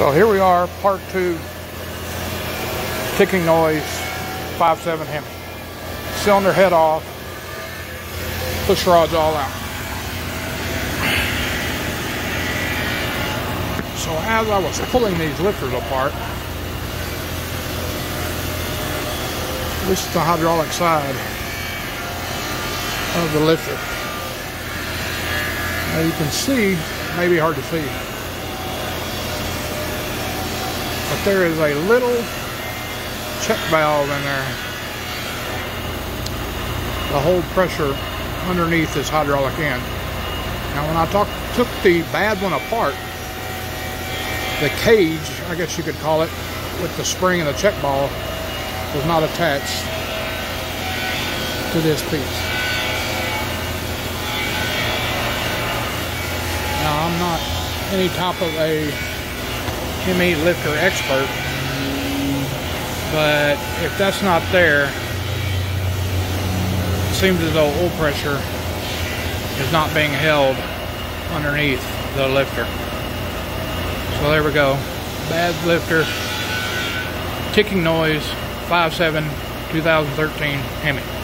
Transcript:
So here we are, part two, ticking noise, 5.7 Hemi. Cylinder head off, push rods all out. So as I was pulling these lifters apart, this is the hydraulic side of the lifter. Now you can see, maybe hard to see, there is a little check valve in there to hold pressure underneath this hydraulic end. Now when I talk, took the bad one apart, the cage, I guess you could call it, with the spring and the check ball was not attached to this piece. Now I'm not any type of a Hemi lifter expert, but if that's not there, it seems as though oil pressure is not being held underneath the lifter. So there we go. Bad lifter, ticking noise, 5.7, 2013 Hemi.